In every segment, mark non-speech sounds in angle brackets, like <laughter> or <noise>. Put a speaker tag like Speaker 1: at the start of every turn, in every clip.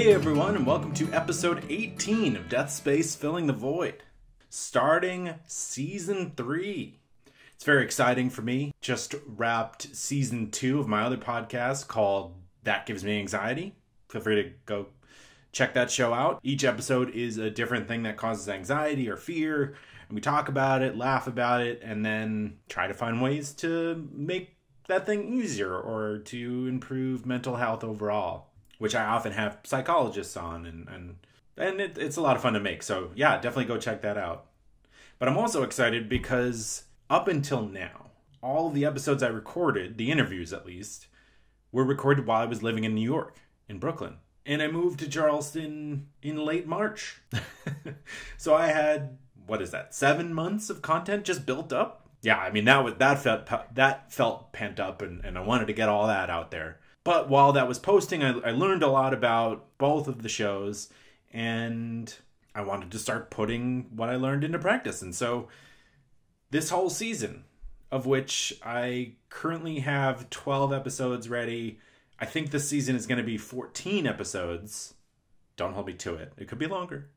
Speaker 1: Hey everyone, and welcome to episode 18 of Death Space Filling the Void, starting season 3. It's very exciting for me. Just wrapped season 2 of my other podcast called That Gives Me Anxiety. Feel free to go check that show out. Each episode is a different thing that causes anxiety or fear, and we talk about it, laugh about it, and then try to find ways to make that thing easier or to improve mental health overall which I often have psychologists on, and and and it, it's a lot of fun to make. So yeah, definitely go check that out. But I'm also excited because up until now, all the episodes I recorded, the interviews at least, were recorded while I was living in New York, in Brooklyn. And I moved to Charleston in late March. <laughs> so I had what is that? 7 months of content just built up. Yeah, I mean that was that felt that felt pent up and and I wanted to get all that out there. But while that was posting, I, I learned a lot about both of the shows, and I wanted to start putting what I learned into practice. And so this whole season, of which I currently have 12 episodes ready, I think this season is going to be 14 episodes. Don't hold me to it. It could be longer.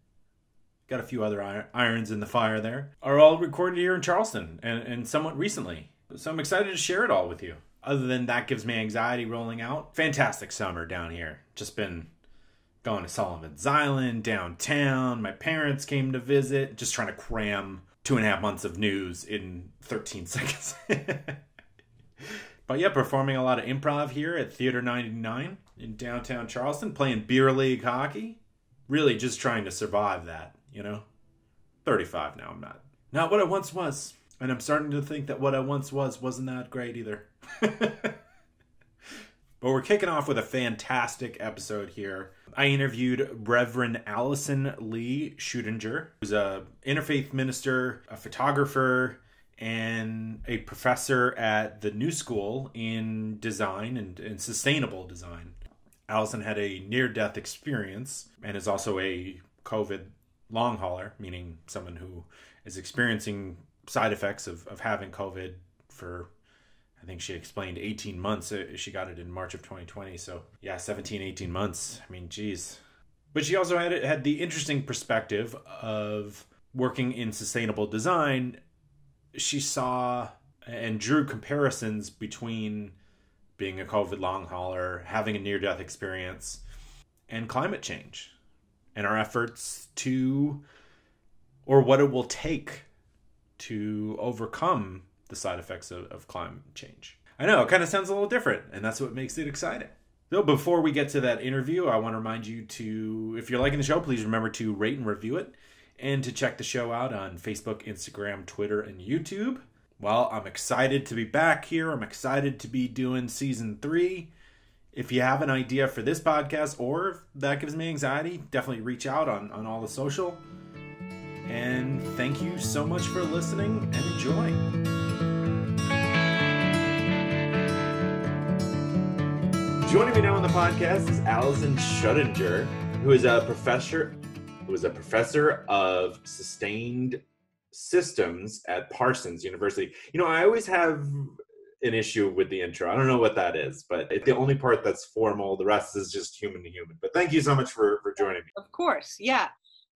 Speaker 1: Got a few other irons in the fire there. Are all recorded here in Charleston and, and somewhat recently. So I'm excited to share it all with you other than that gives me anxiety rolling out. Fantastic summer down here. Just been going to Sullivan's Island, downtown. My parents came to visit, just trying to cram two and a half months of news in 13 <laughs> seconds. but yeah, performing a lot of improv here at Theater 99 in downtown Charleston, playing beer league hockey. Really just trying to survive that, you know? 35 now, I'm not. Not what I once was. And I'm starting to think that what I once was wasn't that great either. <laughs> but we're kicking off with a fantastic episode here. I interviewed Reverend Alison Lee Scheuttinger, who's a interfaith minister, a photographer, and a professor at the New School in design and, and sustainable design. Alison had a near death experience and is also a COVID long hauler, meaning someone who is experiencing side effects of, of having COVID for I think she explained 18 months. Uh, she got it in March of 2020. So, yeah, 17, 18 months. I mean, geez. But she also had had the interesting perspective of working in sustainable design. She saw and drew comparisons between being a COVID long hauler, having a near death experience, and climate change and our efforts to, or what it will take to overcome the side effects of, of climate change. I know it kind of sounds a little different, and that's what makes it exciting. So before we get to that interview, I want to remind you to, if you're liking the show, please remember to rate and review it, and to check the show out on Facebook, Instagram, Twitter, and YouTube. Well, I'm excited to be back here. I'm excited to be doing season three. If you have an idea for this podcast or if that gives me anxiety, definitely reach out on, on all the social. And thank you so much for listening and enjoying. Joining me now on the podcast is Alison Scheuttinger, who is a professor who is a professor of sustained systems at Parsons University. You know, I always have an issue with the intro. I don't know what that is, but it's the only part that's formal. The rest is just human to human. But thank you so much for for joining me.
Speaker 2: Of course, yeah.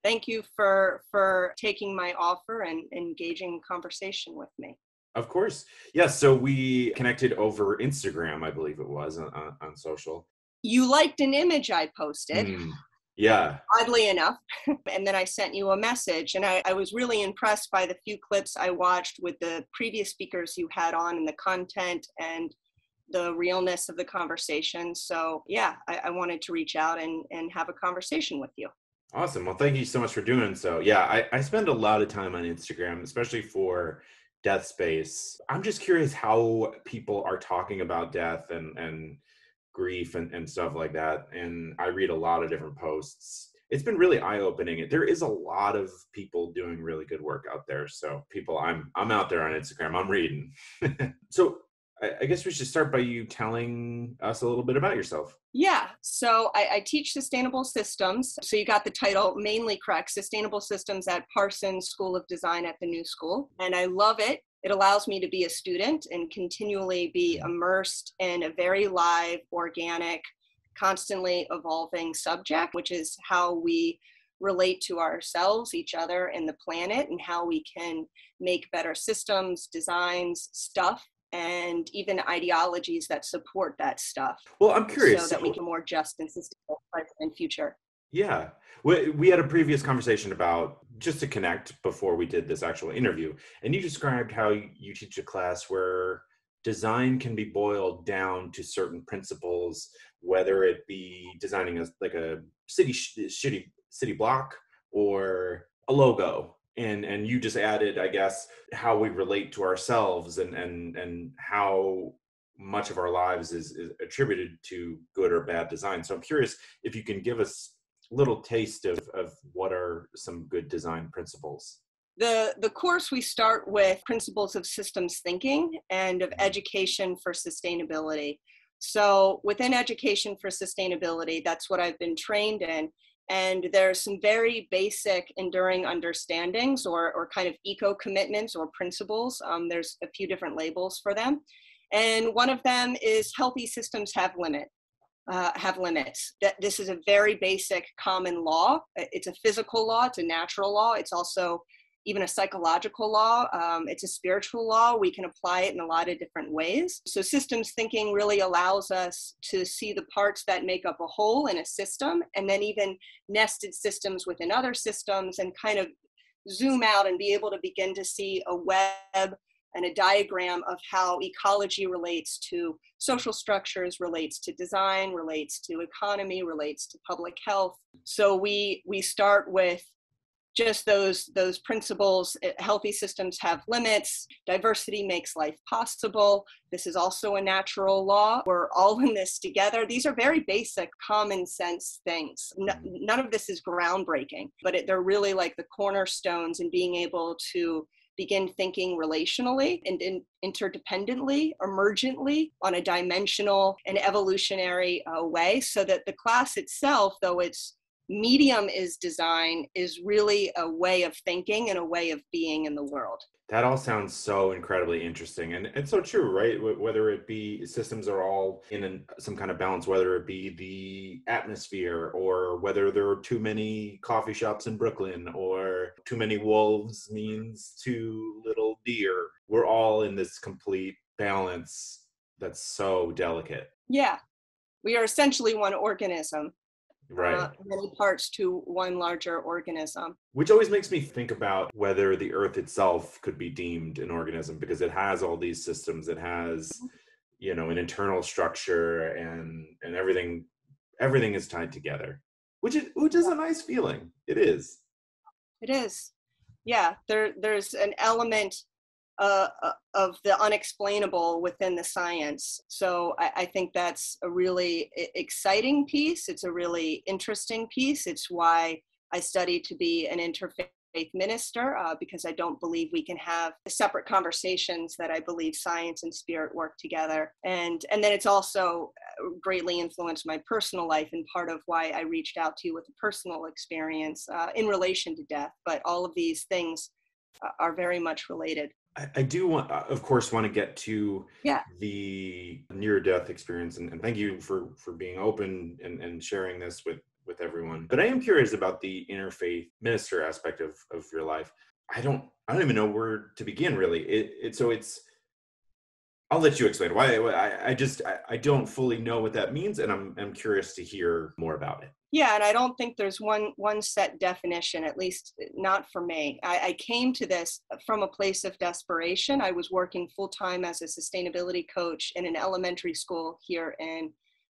Speaker 2: Thank you for for taking my offer and engaging conversation with me.
Speaker 1: Of course. Yes. So we connected over Instagram, I believe it was, on, on social.
Speaker 2: You liked an image I posted. Mm,
Speaker 1: yeah.
Speaker 2: Oddly enough. <laughs> and then I sent you a message. And I, I was really impressed by the few clips I watched with the previous speakers you had on and the content and the realness of the conversation. So, yeah, I, I wanted to reach out and, and have a conversation with you.
Speaker 1: Awesome. Well, thank you so much for doing so. Yeah, I, I spend a lot of time on Instagram, especially for death space. I'm just curious how people are talking about death and and grief and, and stuff like that. And I read a lot of different posts. It's been really eye opening. There is a lot of people doing really good work out there. So people, I'm I'm out there on Instagram. I'm reading. <laughs> so I, I guess we should start by you telling us a little bit about yourself.
Speaker 2: Yeah, so I, I, teach sustainable systems. So you got the title mainly correct Sustainable Systems at Parsons School of Design at the New School. And I love it. It allows me to be a student and continually be mm-hmm. immersed in a very live, organic, constantly evolving subject, which is how we relate to ourselves, each other, and the planet, and how we can make better systems, designs, stuff, and even ideologies that support that stuff.
Speaker 1: Well, I'm curious.
Speaker 2: So that we can more just and sustainable present and future.
Speaker 1: Yeah. We, we had a previous conversation about just to connect before we did this actual interview. And you described how you teach a class where design can be boiled down to certain principles, whether it be designing a, like a city, shitty city block or a logo and and you just added i guess how we relate to ourselves and and and how much of our lives is, is attributed to good or bad design. So i'm curious if you can give us a little taste of of what are some good design principles.
Speaker 2: The the course we start with principles of systems thinking and of mm-hmm. education for sustainability. So within education for sustainability that's what i've been trained in and there's some very basic enduring understandings or, or kind of eco commitments or principles. Um, there's a few different labels for them. And one of them is healthy systems have limit. Uh, have limits. That this is a very basic common law. It's a physical law. It's a natural law. It's also even a psychological law. Um, it's a spiritual law. We can apply it in a lot of different ways. So, systems thinking really allows us to see the parts that make up a whole in a system, and then even nested systems within other systems, and kind of zoom out and be able to begin to see a web and a diagram of how ecology relates to social structures relates to design relates to economy relates to public health so we we start with just those those principles eh, healthy systems have limits diversity makes life possible. This is also a natural law. We're all in this together. These are very basic common sense things. N- none of this is groundbreaking but it, they're really like the cornerstones in being able to begin thinking relationally and in, interdependently, emergently, on a dimensional and evolutionary uh, way, so that the class itself, though it's medium is design is really a way of thinking and a way of being in the world.
Speaker 1: That all sounds so incredibly interesting and it's so true right? Whether it be systems are all in an, some kind of balance whether it be the atmosphere or whether there are too many coffee shops in brooklyn or too many wolves means too little deer we're all in this complete balance that's so delicate.
Speaker 2: Yeah. We are essentially one organism
Speaker 1: right. uh,
Speaker 2: many parts to one larger organism.
Speaker 1: Which always makes me think about whether the earth itself could be deemed an organism because it has all these systems it has mm-hmm. you know an internal structure and and everything everything is tied together which is which is a nice feeling. It is.
Speaker 2: It is. Yeah there there's an element uh, uh, of the unexplainable within the science. So I, I, think that's a really exciting piece. It's a really interesting piece. It's why I studied to be an interfaith minister uh, because I don't believe we can have separate conversations that I believe science and spirit work together. And and then it's also uh, greatly influenced my personal life and part of why I reached out to you with a personal experience uh, in relation to death. But all of these things uh, are very much related.
Speaker 1: I, do want, uh, of course, want to get to
Speaker 2: yeah.
Speaker 1: the near-death experience, and, and, thank you for for being open and, and sharing this with with everyone. But I am curious about the interfaith minister aspect of of your life. I don't I don't even know where to begin really. It, it so it's I'll let you explain why. I, I just I, I don't fully know what that means, and I'm I'm curious to hear more about it.
Speaker 2: Yeah, and I don't think there's one one set definition, at least not for me. I, I came to this from a place of desperation. I was working full time as a sustainability coach in an elementary school here in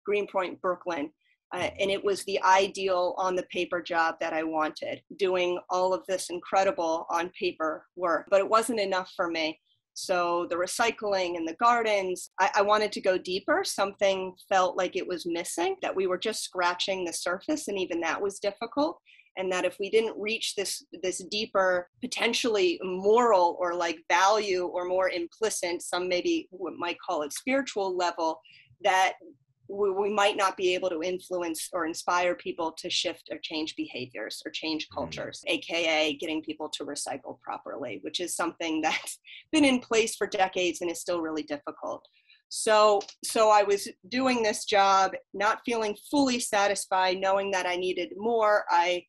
Speaker 2: Greenpoint, Brooklyn. Uh, and it was the ideal on the paper job that I wanted, doing all of this incredible on paper work. But it wasn't enough for me. So the recycling and the gardens, I, I, wanted to go deeper. Something felt like it was missing, that we were just scratching the surface, and even that was difficult. And that if we didn't reach this this deeper, potentially moral or like value or more implicit, some maybe what might call it spiritual level, that we, we might not be able to influence or inspire people to shift or change behaviors or change mm-hmm. cultures, mm-hmm. aka getting people to recycle properly, which is something <laughs> that's been in place for decades and is still really difficult. So, so I was doing this job, not feeling fully satisfied, knowing that I needed more. I,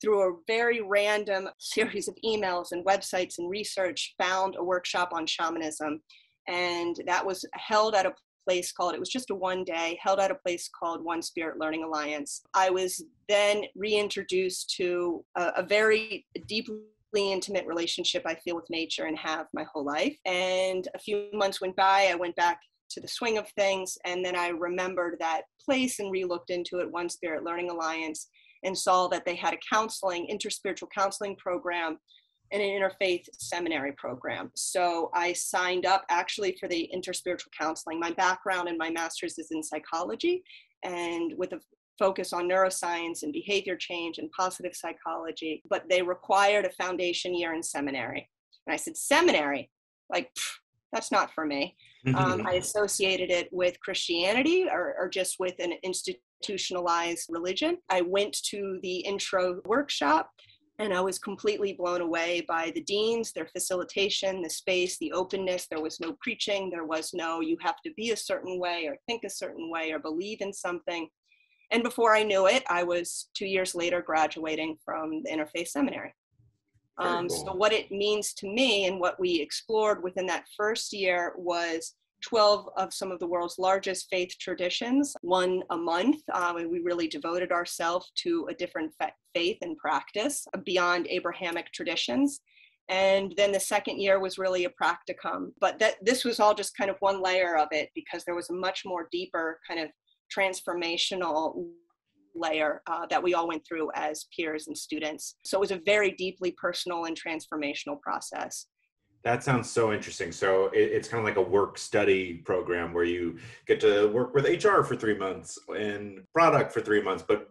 Speaker 2: through a very random <laughs> series of emails and websites and research, found a workshop on shamanism. And that was held at a place called, it was just a one day, held at a place called One Spirit Learning Alliance. I was then reintroduced to a, a very deeply intimate relationship I feel with nature and have my whole life. And a few months went by, I went back to the swing of things, and then I remembered that place and re-looked into it, One Spirit Learning Alliance, and saw that they had a counseling, interspiritual counseling program and an interfaith seminary program. So I signed up actually for the interspiritual counseling. My background and my master's is in psychology, and with a focus on neuroscience and behavior change and positive psychology, but they required a foundation year in seminary. And I said, Seminary? Like, pff, that's not for me. Um, I <laughs> associated it with Christianity or, or just with an institutionalized religion. I went to the intro workshop and I was completely blown away by the deans, their facilitation, the space, the openness. There was no preaching. There was no, you have to be a certain way or think a certain way or believe in something. And before I knew it, I was two years later graduating from the Interfaith Seminary. Um, cool. So, what it means to me and what we explored within that first year was 12 of some of the world's largest faith traditions, one a month. Um, and we really devoted ourselves to a different fa- faith and practice beyond Abrahamic traditions. And then the second year was really a practicum. But that this was all just kind of one layer of it because there was a much more deeper kind of transformational layer uh, that we all went through as peers and students. So it was a very deeply personal and transformational process.
Speaker 1: That sounds so interesting. So it, it's kind of like a work study program where you get to work with HR for three months and product for three months, but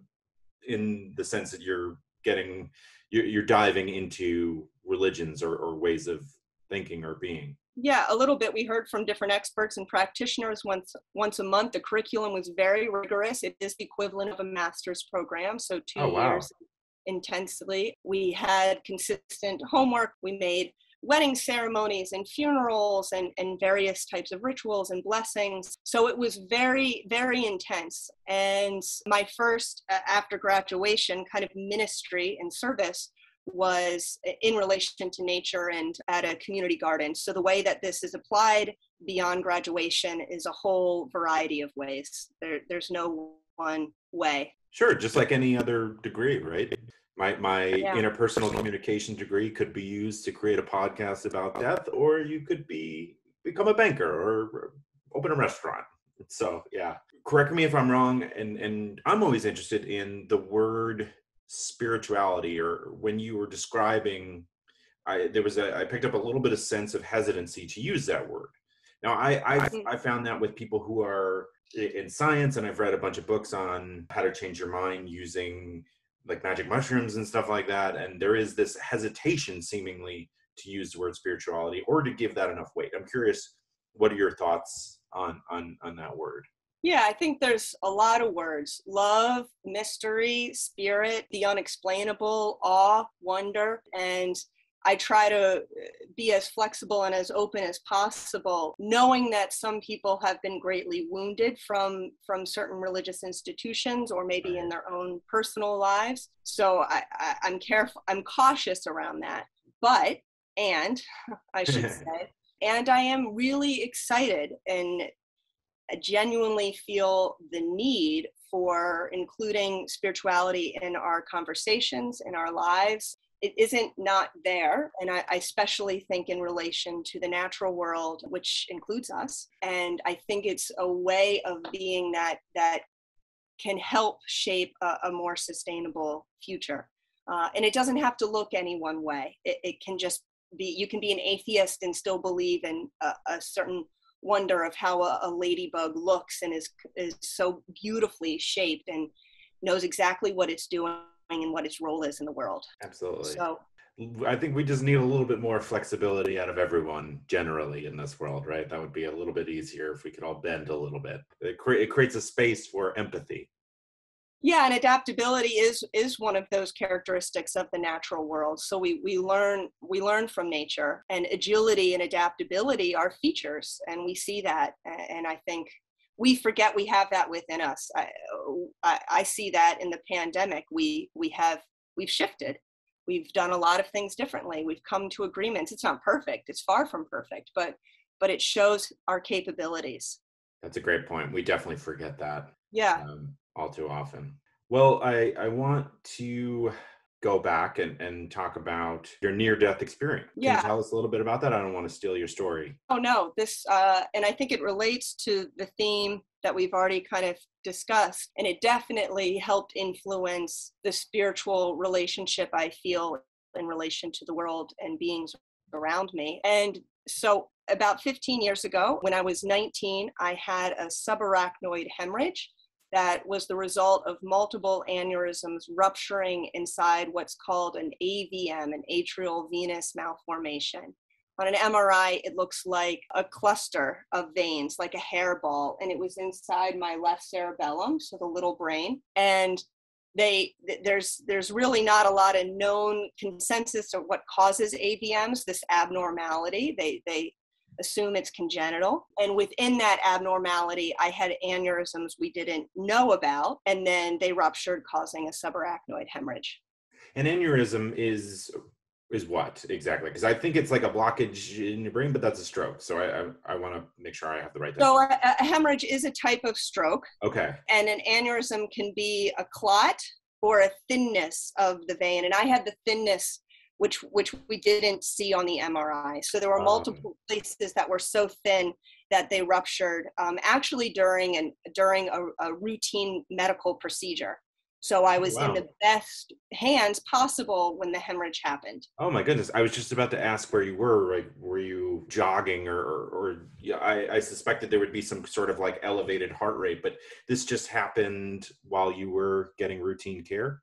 Speaker 1: in the sense that you're getting, you're, you're diving into religions or, or ways of thinking or being.
Speaker 2: Yeah a little bit. We heard from different experts and practitioners once once a month. The curriculum was very rigorous. It is the equivalent of a master's program so two oh, wow. years intensely. We had consistent homework. We made wedding ceremonies and funerals and, and various types of rituals and blessings so it was very very intense and my first uh, after graduation kind of ministry and service was in relation to nature and at a community garden. So the way that this is applied beyond graduation is a whole variety of ways. There, there's no one way.
Speaker 1: Sure, just like any other degree, right? My my yeah. interpersonal communication degree could be used to create a podcast about death, or you could be become a banker or open a restaurant. So yeah, correct me if I'm wrong, and and I'm always interested in the word spirituality or when you were describing I there was a I picked up a little bit of sense of hesitancy to use that word. Now I I, I found that with people who are in science and I've read a bunch of books on how to change your mind using like magic mushrooms and stuff like that and there is this hesitation seemingly to use the word spirituality or to give that enough weight. I'm curious what are your thoughts on on on that word?
Speaker 2: Yeah, I think there's a lot of words love, mystery, spirit, the unexplainable, awe, wonder. And I try to uh, be as flexible and as open as possible, knowing that some people have been greatly wounded from, from certain religious institutions or maybe in their own personal lives. So I, I, I'm careful, I'm cautious around that. But, and I should <laughs> say, and I am really excited and genuinely feel the need for including spirituality in our conversations, in our lives. It isn't not there. And I, I, especially think in relation to the natural world, which includes us. And I think it's a way of being that that can help shape a, a more sustainable future. Uh, and it doesn't have to look any one way. It, it, can just be, you can be an atheist and still believe in a, a certain wonder of how a, a, ladybug looks and is is so beautifully shaped and knows exactly what it's doing and what its role is in the world.
Speaker 1: Absolutely. So I think we just need a little bit more flexibility out of everyone generally in this world, right? That would be a little bit easier if we could all bend a little bit. It, cre- it creates a space for empathy.
Speaker 2: yeah and adaptability is is one of those characteristics of the natural world so we we learn we learn from nature and agility and adaptability are features and we see that and i think we forget we have that within us. I i, I see that in the pandemic we we have we've shifted. We've done a lot of things differently. We've come to agreements. It's not perfect. It's far from perfect but but it shows our capabilities.
Speaker 1: That's a great point. We definitely forget that
Speaker 2: yeah.
Speaker 1: um, all too often. Well, I, I want to go back and, and talk about your near death experience. Can
Speaker 2: yeah.
Speaker 1: you tell us a little bit about that? I don't want to steal your story.
Speaker 2: Oh, no. This, uh, and I think it relates to the theme that we've already kind of discussed. And it definitely helped influence the spiritual relationship I feel in relation to the world and beings around me. And so, about 15 years ago, when I was 19, I had a subarachnoid hemorrhage that was the result of multiple aneurysms rupturing inside what's called an AVM, an arteriovenous malformation. On an MRI, it looks like a cluster of veins, like a hairball, and it was inside my left cerebellum, so the little brain. And they there's there's really not a lot of known consensus of what causes AVMs, this abnormality. They they assume it's congenital. And within that abnormality, I had aneurysms we didn't know about, and then they ruptured, causing a subarachnoid hemorrhage.
Speaker 1: An aneurysm is is what exactly? Because I think it's like a blockage in your brain, but that's a stroke. So I I, I want to make sure I have the right.
Speaker 2: Thing. So a, a hemorrhage is a type of stroke.
Speaker 1: Okay.
Speaker 2: And an aneurysm can be a clot or a thinness of the vein, and I had the thinness which which we didn't see on the MRI. So there were multiple places that were so thin that they ruptured, um, actually during and during a, a, routine medical procedure. So I was wow. in the best hands possible when the hemorrhage happened.
Speaker 1: Oh my goodness! I was just about to ask where you were. Like, were you jogging, or, or, or yeah, I, I suspected there would be some sort of like elevated heart rate, but this just happened while you were getting routine care.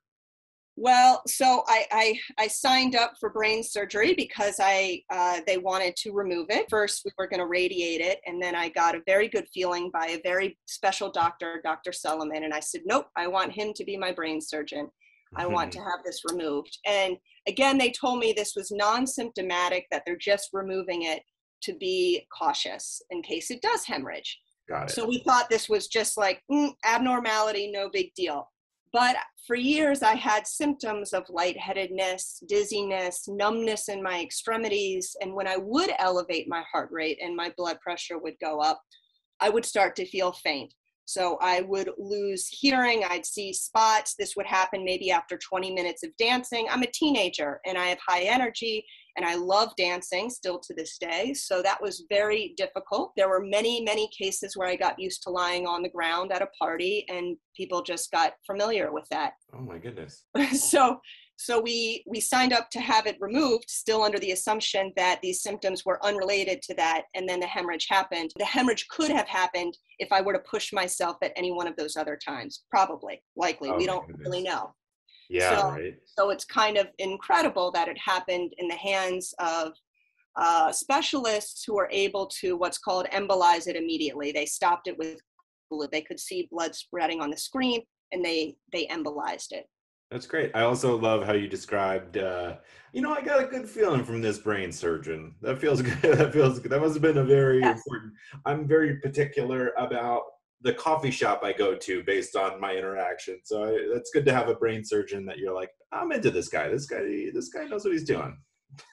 Speaker 2: Well, so I, I, I signed up for brain surgery because I uh, they wanted to remove it. First, we were going to radiate it, and then I got a very good feeling by a very special doctor, Dr. Solomon, and I said, "Nope, I want him to be my brain surgeon. I want to <laughs> have this removed." And again, they told me this was non-symptomatic; that they're just removing it to be cautious in case it does hemorrhage.
Speaker 1: Got it.
Speaker 2: So we thought this was just like mm, abnormality, no big deal. But for years, I had symptoms of lightheadedness, dizziness, numbness in my extremities. And when I would elevate my heart rate and my blood pressure would go up, I would start to feel faint. So I would lose hearing, I'd see spots. This would happen maybe after 20 minutes of dancing. I'm a teenager and I have high energy and I love dancing still to this day. So that was very difficult. There were many, many cases where I got used to lying on the ground at a party and people just got familiar with that.
Speaker 1: Oh my goodness. <laughs>
Speaker 2: so so we we signed up to have it removed, still under the assumption that these symptoms were unrelated to that, and then the hemorrhage happened. The hemorrhage could have happened if I were to push myself at any one of those other times. Probably, likely. Oh we don't goodness. really know.
Speaker 1: Yeah,
Speaker 2: so,
Speaker 1: right.
Speaker 2: So it's kind of incredible that it happened in the hands of uh, specialists who are able to what's called embolize it immediately. They stopped it with glue. they could see blood spreading on the screen and they they embolized it.
Speaker 1: That's great. I also love how you described. Uh, you know, I got a good feeling from this brain surgeon. That feels <laughs> good. That feels good. That must have been a very yes. important. I'm very particular about the coffee shop I go to based on my interaction. So I, it's good to have a brain surgeon that you're like, I'm into this guy. This guy, this guy knows what he's doing.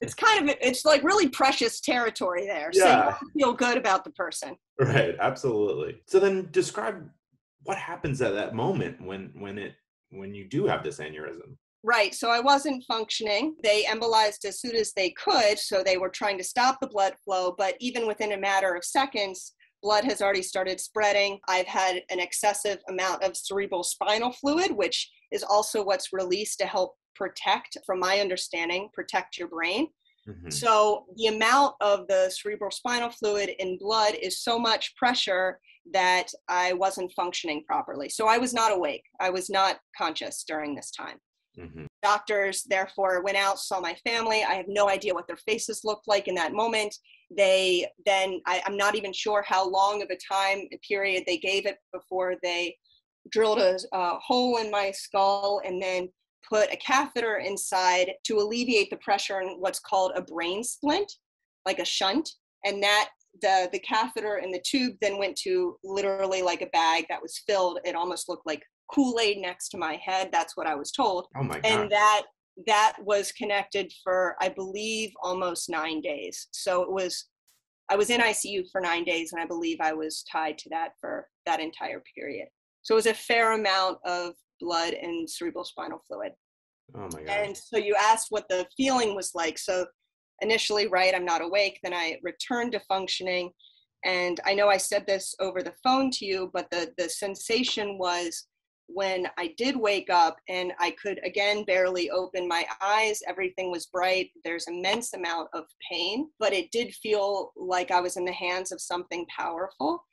Speaker 2: It's kind of it's like really precious territory there. Yeah. So you feel good about the person.
Speaker 1: Right. Absolutely. So then describe what happens at that moment when when it when you do have this aneurysm?
Speaker 2: Right. So I wasn't functioning. They embolized as soon as they could. So they were trying to stop the blood flow. But even within a matter of seconds, blood has already started spreading. I've had an excessive amount of cerebral spinal fluid, which is also what's released to help protect, from my understanding, protect your brain. Mm-hmm. So the amount of the cerebral spinal fluid in blood is so much pressure that I wasn't functioning properly. So I was not awake. I was not conscious during this time. Mm-hmm. Doctors, therefore, went out, saw my family. I have no idea what their faces looked like in that moment. They then, I, am not even sure how long of a time period they gave it before they drilled a, a hole in my skull and then put a catheter inside to alleviate the pressure in what's called a brain splint, like a shunt. And that the the catheter and the tube then went to literally like a bag that was filled. It almost looked like Kool-Aid next to my head. That's what I was told.
Speaker 1: Oh my god.
Speaker 2: And that that was connected for I believe almost nine days. So it was I was in ICU for nine days, and I believe I was tied to that for that entire period. So it was a fair amount of blood and cerebral spinal fluid.
Speaker 1: oh my god.
Speaker 2: And so you asked what the feeling was like. So initially, right, I'm not awake. Then I returned to functioning. And I know I said this over the phone to you, but the, the sensation was when I did wake up and I could again barely open my eyes, everything was bright. There's immense amount of pain, but it did feel like I was in the hands of something powerful.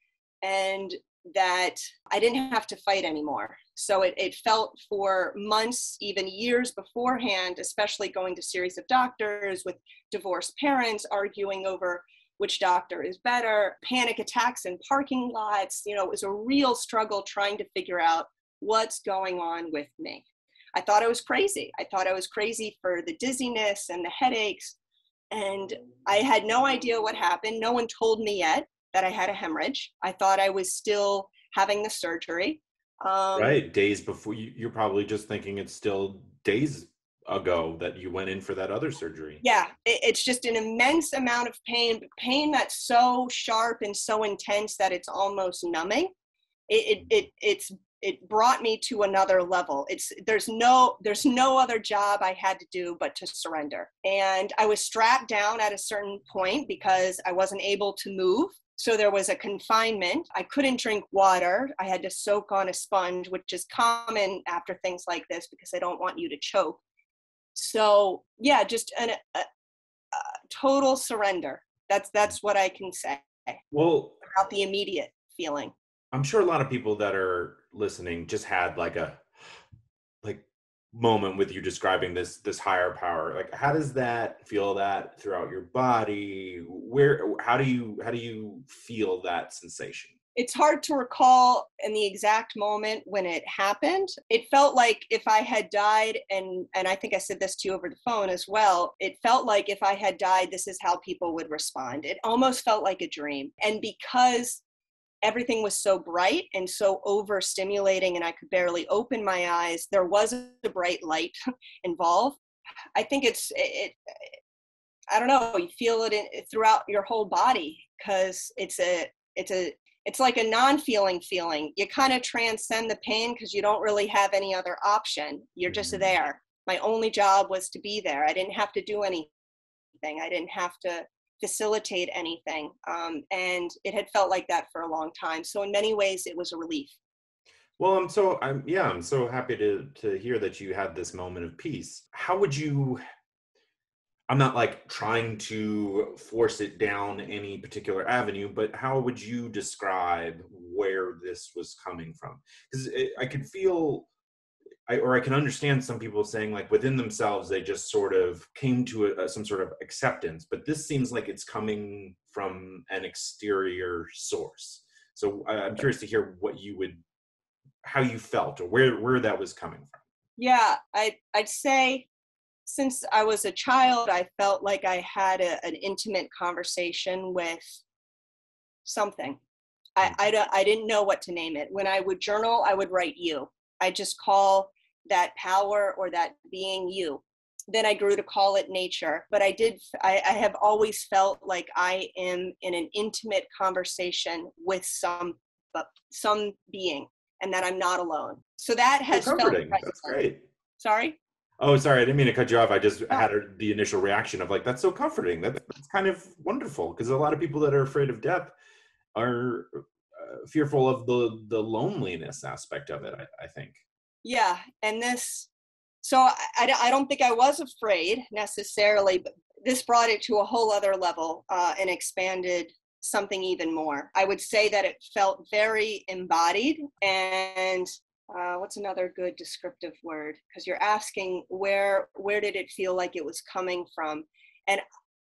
Speaker 2: And that I didn't have to fight anymore. So it, it felt for months, even years beforehand, especially going to series of doctors with divorced parents arguing over which doctor is better, panic attacks in parking lots. You know, it was a real struggle trying to figure out what's going on with me. I thought I was crazy. I thought I was crazy for the dizziness and the headaches. And I had no idea what happened. No one told me yet that I had a hemorrhage. I thought I was still having the surgery. Um,
Speaker 1: right. Days before you, you're probably just thinking it's still days ago that you went in for that other surgery.
Speaker 2: Yeah, it's just an immense amount of pain, but pain that's so sharp and so intense that it's almost numbing. It, it, it it's it brought me to another level. It's there's no there's no other job i had to do but to surrender. And i was strapped down at a certain point because i wasn't able to move. So there was a confinement. I couldn't drink water. I had to soak on a sponge which is common after things like this because they don't want you to choke. So yeah just an, a, a total surrender. That's that's what i can say
Speaker 1: Well,
Speaker 2: about the immediate feeling.
Speaker 1: I'm sure a lot of people that are listening just had like a like moment with you describing this this higher power. Like how does that feel that throughout your body? Where how do you how do you feel that sensation?
Speaker 2: it's hard to recall in the exact moment when it happened it felt like if i had died and and i think i said this to you over the phone as well it felt like if i had died this is how people would respond it almost felt like a dream and because everything was so bright and so overstimulating and i could barely open my eyes there was a bright light <laughs> involved. I think it's it, it i don't know you feel it in, throughout your whole body because it's a it's a it's like a non-feeling feeling. You kind of transcend the pain because you don't really have any other option. You're just
Speaker 1: Mhm.
Speaker 2: there. My only job was to be there. I didn't have to do anything. I didn't have to facilitate anything um, and it had felt like that for a long time so in many ways it was a relief
Speaker 1: Well, I'm so I'm yeah, I'm so happy to to hear that you had this moment of peace. How would you I'm not like trying to force it down any particular avenue, but how would you describe where this was coming from? Because I could feel, I, or I can understand some people saying like within themselves they just sort of came to a, some sort of acceptance, but this seems like it's coming from an exterior source. So I- I'm curious to hear what you would, how you felt, or where where that was coming from.
Speaker 2: yeah I, i'd say since i was a child i felt like i had a, an intimate conversation with something. I, mm. I, don't- I didn't know what to name it. When i would journal i would write you. I just call that power or that being you then i grew to call it nature but i did I, I have always felt like i am in an intimate conversation with some but some being and that i'm not alone so that has felt present.
Speaker 1: That's great.
Speaker 2: sorry
Speaker 1: Oh, sorry, I didn't mean to cut you off. I just
Speaker 2: Oh.
Speaker 1: had a, the initial reaction of like, that's so comforting. That, that's kind of wonderful because a lot of people that are afraid of death are uh, fearful of the the loneliness aspect of it. I, I think.
Speaker 2: Yeah and this so I, I, don't think i was afraid necessarily but this brought it to a whole other level uh, and expanded something even more i would say that it felt very embodied and uh, what's another good descriptive word because you're asking where where did it feel like it was coming from and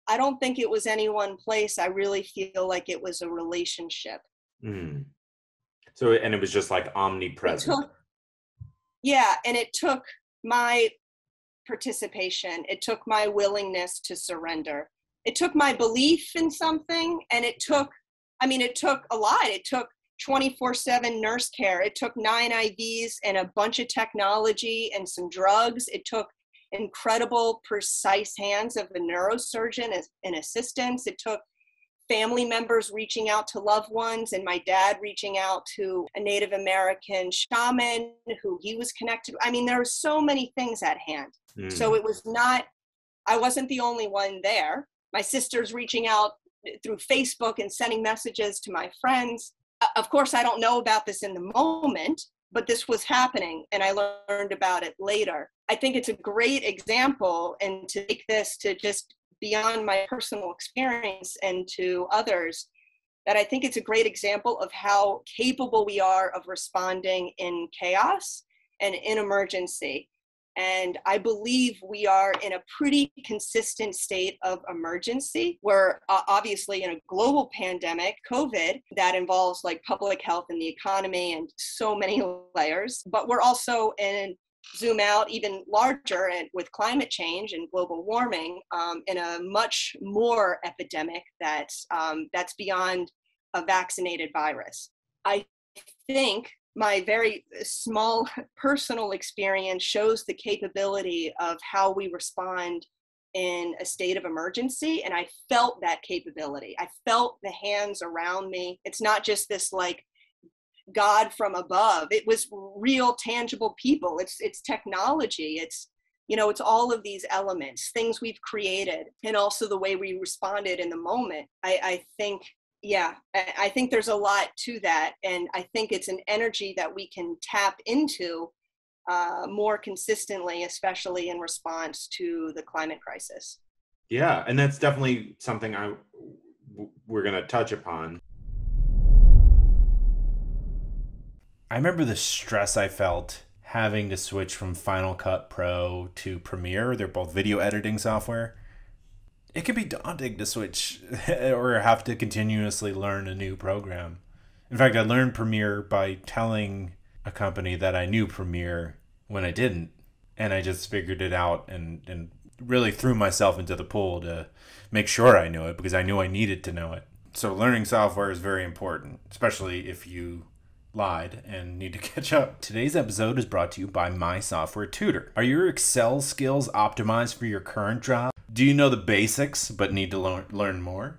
Speaker 2: i don't think it was any one place i really feel like it was a relationship
Speaker 1: Mm. So and it was just like omnipresent.
Speaker 2: Yeah, and it took my participation. It took my willingness to surrender. It took my belief in something and it took I mean it took a lot. It took 24/7 nurse care. It took 9 IVs and a bunch of technology and some drugs. It took incredible precise hands of a neurosurgeon and assistants. It took family members reaching out to loved ones and my dad reaching out to a Native American shaman who he was connected. I mean, there were so many things at hand. Mm. So it was not, I wasn't the only one there. My sister's reaching out through Facebook and sending messages to my friends. Of course, I don't know about this in the moment, but this was happening and I learned about it later. I think it's a great example and to take this to just beyond my personal experience and to others that I think it's a great example of how capable we are of responding in chaos and in emergency. And I believe we are in a pretty consistent state of emergency. We're uh, obviously in a global pandemic, COVID, that involves like public health and the economy and so many <laughs> layers. But we're also in zoom out even larger and with climate change and global warming um, in a much more epidemic that's um, that's beyond a vaccinated virus. I think my very small <laughs> personal experience shows the capability of how we respond in a state of emergency and i felt that capability i felt the hands around me it's not just this like God from above. It was real, tangible people. It's it's technology. It's you know, it's all of these elements, things we've created, and also the way we responded in the moment. I, I think, yeah, I, think there's a lot to that, and I think it's an energy that we can tap into uh, more consistently, especially in response to the climate crisis.
Speaker 1: Yeah, and that's definitely something I we're going to touch upon. I remember the stress I felt having to switch from Final Cut Pro to Premiere. They're both video editing software. It can be daunting to switch <laughs> or have to continuously learn a new program. In fact, I learned Premiere by telling a company that I knew Premiere when I didn't. And I just figured it out and, and really threw myself into the pool to make sure I knew it because I knew I needed to know it. So, learning software is very important, especially if you lied and need to <laughs> catch up. Today's episode is brought to you by My Software Tutor. Are your Excel skills optimized for your current job? Do you know the basics but need to learn, more?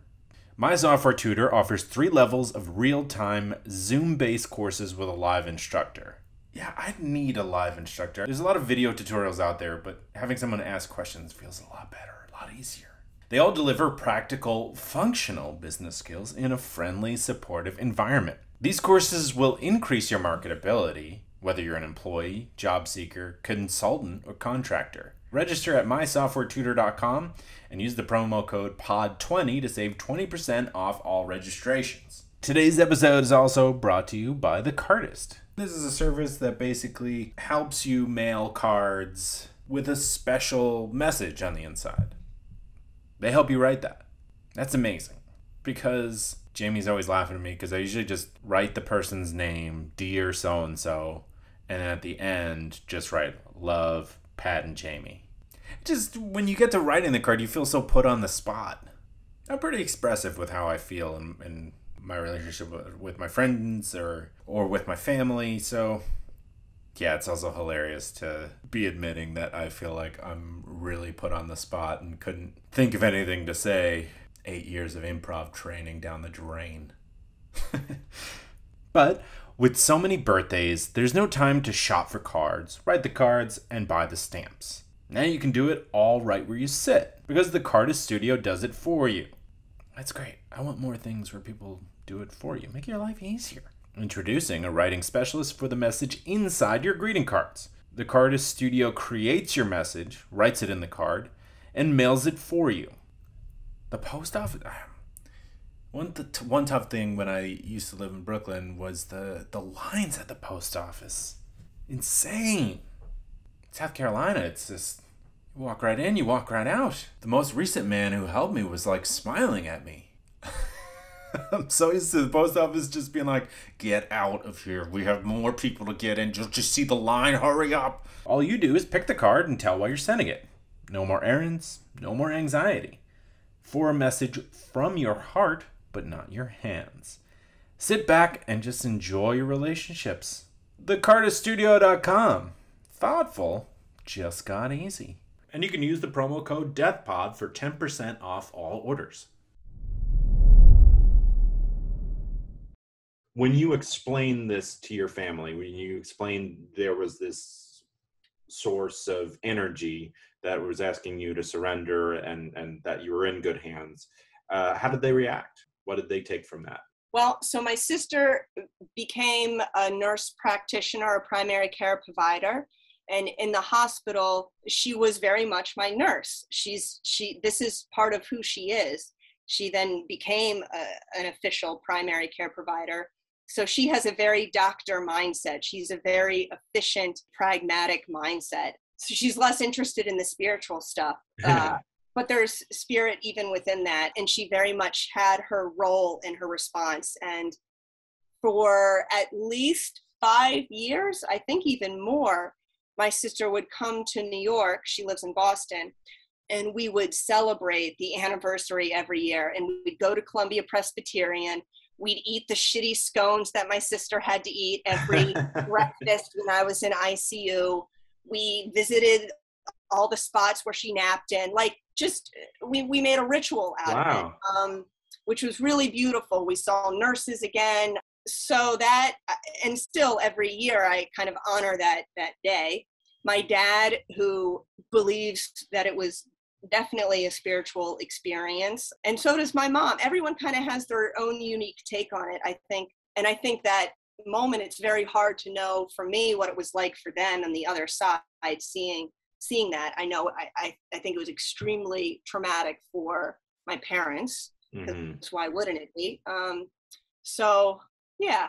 Speaker 1: My Software Tutor offers three levels of real time Zoom based courses with a live instructor. Yeah, I need a live instructor. There's a lot of video tutorials out there, but having someone ask questions feels a lot better, a lot easier. They all deliver practical, functional business skills in a friendly, supportive environment. These courses will increase your marketability, whether you're an employee, job seeker, consultant, or contractor. Register at mysoftwaretutor.com and use the promo code POD20 to save 20% off all registrations. Today's episode is also brought to you by The Cardist. This is a service that basically helps you mail cards with a special message on the inside. They help you write that. That's amazing because Jamie's always laughing at me because I usually just write the person's name, dear so and so, and then at the end just write love Pat and Jamie. Just when you get to writing the card, you feel so put on the spot. I'm pretty expressive with how I feel in, in my relationship with, my friends or or with my family. So yeah, it's also hilarious to be admitting that I feel like I'm really put on the spot and couldn't think of anything to say eight years of improv training down the drain. <laughs> but with so many birthdays, there's no time to shop for cards, write the cards, and buy the stamps. Now you can do it all right where you sit because the Cardist Studio does it for you. That's great. I want more things where people do it for you. Make your life easier. Introducing a writing specialist for the message inside your greeting cards. The Cardist Studio creates your message, writes it in the card, and mails it for you the post office. Um, one t- one tough thing when I used to live in Brooklyn was the the lines at the post office. Insane. South Carolina, it's just you walk right in, you walk right out. The most recent man who helped me was like smiling at me. <laughs> I'm so used to the post office just being like, get out of here. We have more people to get in. Just, just see the line. Hurry up. All you do is pick the card and tell why you're sending it. No more errands, no more anxiety. For a message from your heart, but not your hands. Sit back and just enjoy your relationships. TheCardistStudio.com. Thoughtful just got easy. And you can use the promo code DEATHPOD for 10% off all orders. when you explain this to your family, when you explain there was this source of energy that was asking you to surrender and and that you were in good hands, uh, how did they react? What did they take from that?
Speaker 2: Well, so my sister became a nurse practitioner, a primary care provider, and in the hospital, she was very much my nurse. She's she. This is part of who she is. She then became a, an official primary care provider so she has a very doctor mindset. She's a very efficient, pragmatic mindset. So she's less interested in the spiritual stuff. <laughs> Uh, but there's spirit even within that. And she very much had her role in her response. And for at least five years, I think even more, my sister would come to New York. She lives in Boston. And we would celebrate the anniversary every year. And we'd go to Columbia Presbyterian We'd eat the shitty scones that my sister had to eat every <laughs> breakfast when I was in ICU. We visited all the spots where she napped in. Like, just we, we made a ritual out wow. of it, um, which was really beautiful. We saw nurses again. So that, and still every year, I kind of honor that that day. My dad, who believes that it was definitely a spiritual experience. And so does my mom. Everyone kind of has their own unique take on it, I think. And I think that moment it's very hard to know for me what it was like for them on the other side seeing seeing that i know i i, I think it was extremely traumatic for my parents mm-hmm. why wouldn't it be um so yeah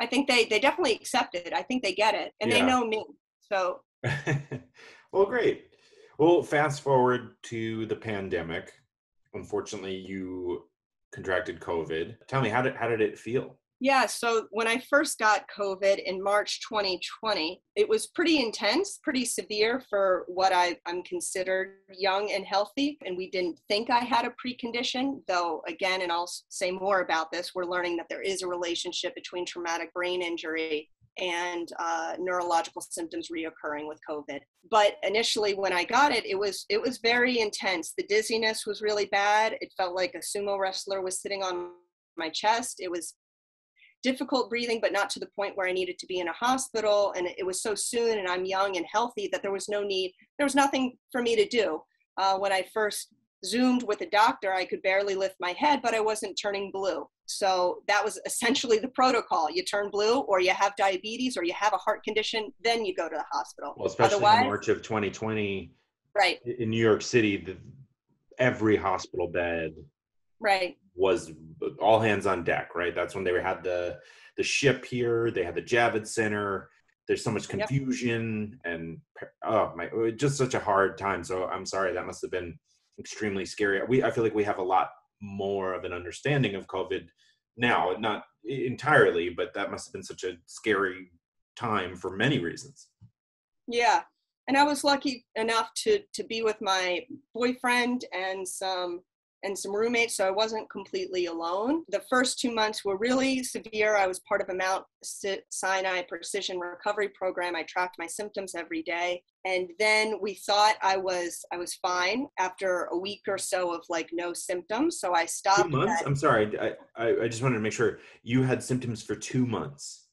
Speaker 2: i think they they definitely accept it i think they get it and yeah. they know me so <laughs>
Speaker 1: well great well, fast forward to the pandemic. Unfortunately, you contracted COVID. Tell me, how did how did it feel?
Speaker 2: Yeah, so when I first got COVID in March 2020, it was pretty intense, pretty severe for what I, I'm considered young and healthy. And we didn't think I had a precondition, though, again, and I'll say more about this, we're learning that there is a relationship between traumatic brain injury and uh, neurological symptoms reoccurring with COVID. But initially, when I got it, it was it was very intense. The dizziness was really bad. It felt like a sumo wrestler was sitting on my chest. It was difficult breathing, but not to the point where I needed to be in a hospital. And it was so soon, and I'm young and healthy that there was no need. There was nothing for me to do. Uh, when I first zoomed with a doctor, I could barely lift my head, but I wasn't turning blue. So that was <laughs> essentially the protocol. You turn blue, or you have diabetes, or you have a heart condition, then you go to the hospital.
Speaker 1: Well, especially Otherwise, in March of 2020,
Speaker 2: right
Speaker 1: in New York City, the, every hospital bed
Speaker 2: right
Speaker 1: was all hands on deck. Right, that's when they had the the ship here. They had the Javits Center. There's so much confusion yep. and oh my, oh, just such a hard time. So I'm sorry that must have been extremely scary. We I feel like we have a lot more of an understanding of COVID now, not entirely, but that must have been such a scary time for many reasons.
Speaker 2: Yeah. And I was lucky enough to to be with my boyfriend and some and some roommates, so I wasn't completely alone. The first two months were really severe. I was part of a Mount Sinai Precision Recovery Program. I tracked my symptoms every day, and then we thought I was I was fine after a week or so of like no symptoms. So I stopped.
Speaker 1: Two months. At, I'm sorry. I, I I just wanted to make sure you had symptoms for two months.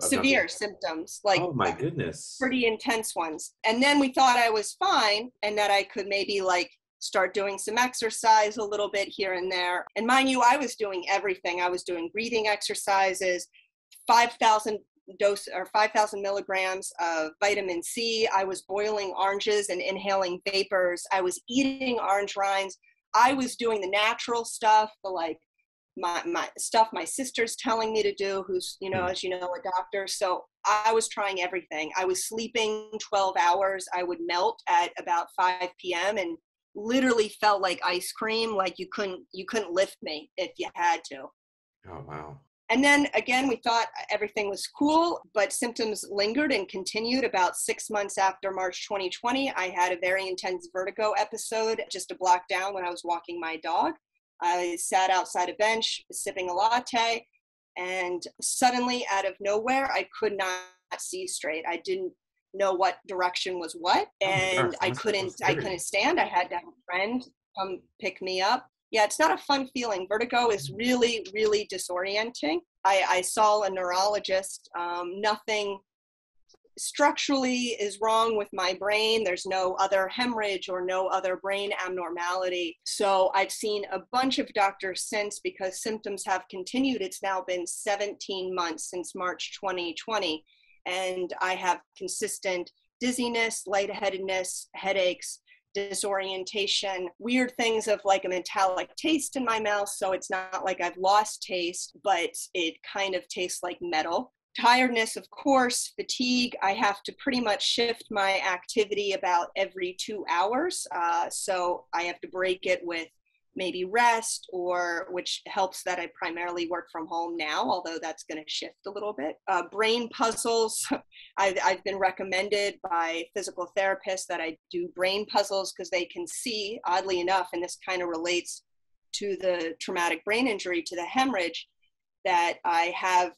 Speaker 2: severe symptoms like
Speaker 1: oh my goodness
Speaker 2: pretty intense ones and then we thought i was fine and that i could maybe like start doing some exercise a little bit here and there. And mind you, I was doing everything. I was doing breathing exercises, 5,000 dose or 5,000 milligrams of vitamin C. I was boiling oranges and inhaling vapors. I was eating orange rinds. I was doing the natural stuff, the like my, my stuff my sister's telling me to do, who's, you know, hmm. as you know, a doctor. So I was trying everything. I was sleeping 12 hours. I would melt at about 5 p.m. and literally felt like ice cream like you couldn't you couldn't lift me if you had to.
Speaker 1: Oh wow.
Speaker 2: And then again we thought everything was cool but symptoms lingered and continued. About six months after march 2020 i had a very intense vertigo episode just a block down when i was walking my dog. I sat outside a bench sipping a latte and suddenly out of nowhere i could not see straight. I didn't know what direction was what oh and oh i couldn't i couldn't stand i had to have a friend come pick me up. Yeah it's not a fun feeling. Vertigo is really really disorienting. I, I saw a neurologist um, nothing structurally is wrong with my brain. There's no other hemorrhage or no other brain abnormality. So i've seen a bunch of doctors since because symptoms have continued. It's now been 17 months since march 2020 and I have consistent dizziness, lightheadedness, headaches, disorientation, weird things of like a metallic taste in my mouth. So it's not like I've lost taste, but it kind of tastes like metal. Tiredness, of course, fatigue. I have to pretty much shift my activity about every two hours. Uh, so I have to break it with maybe rest or which helps that i primarily work from home now although that's going to shift a little bit. Uh, brain puzzles. <laughs> I've, I've been recommended by physical therapists that i do brain puzzles because they can see oddly enough and this kind of relates to the traumatic brain injury to the hemorrhage that i have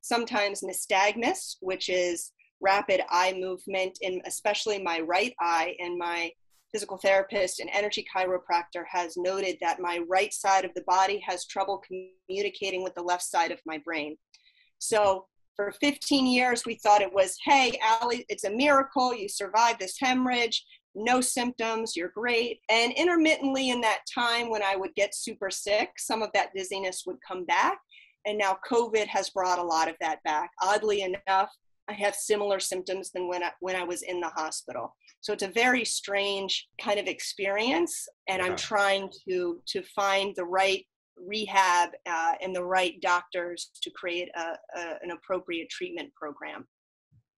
Speaker 2: sometimes nystagmus which is rapid eye movement in especially my right eye and my physical therapist and energy chiropractor has noted that my right side of the body has trouble communicating with the left side of my brain. So for 15 years, we thought it was, hey, Allie, it's a miracle. You survived this hemorrhage, no symptoms, you're great. And intermittently in that time when I would get super sick, some of that dizziness would come back. And now COVID has brought a lot of that back. Oddly enough, I have similar symptoms than when I, when I was in the hospital. So it's a very strange kind of experience, and yeah. I'm trying to to find the right rehab uh, and the right doctors to create a, a, an appropriate treatment program.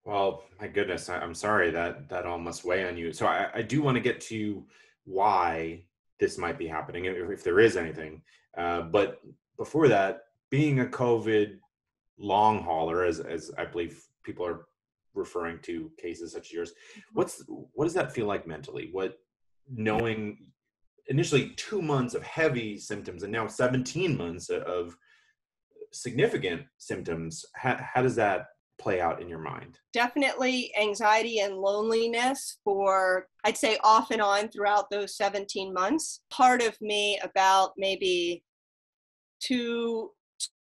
Speaker 1: Well, my goodness, I, am sorry that that all must weigh on you. So I, I do want to get to why this might be happening, if, if there is anything. Uh, but before that, being a COVID long hauler, as as I believe people are referring to cases such as yours. Mm-hmm. What's what does that feel like mentally? What knowing initially two months of heavy symptoms and now 17 months of significant symptoms how, how does that play out in your mind
Speaker 2: definitely anxiety and loneliness for i'd say off and on throughout those 17 months part of me about maybe two